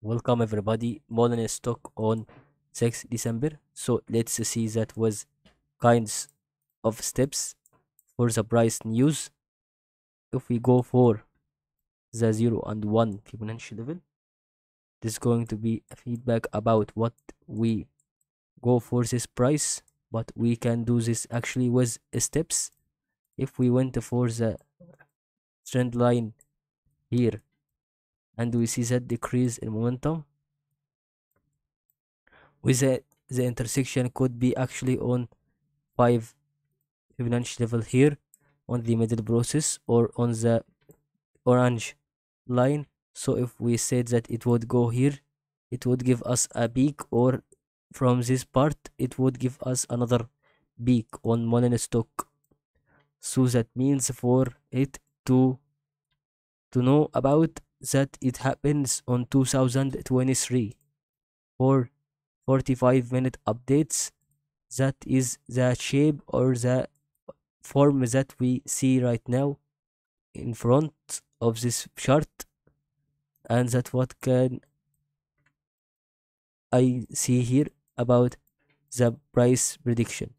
Welcome everybody. Mullen stock on 6 December. So let's see that was kinds of steps for the price news. If we go for the 0 and 1 Fibonacci level, this is going to be a feedback about what we go for this price, but we can do this actually with steps. If we went for the trend line here and we see that decrease in momentum? With the, the intersection could be actually on 5 Fibonacci level here on the middle process or on the orange line. So if we said that it would go here it would give us a peak or from this part it would give us another peak on Mullen stock. So that means for it to to know about that it happens on 2023 for 45 minute updates that is the shape or the form that we see right now in front of this chart and that what can I see here about the price prediction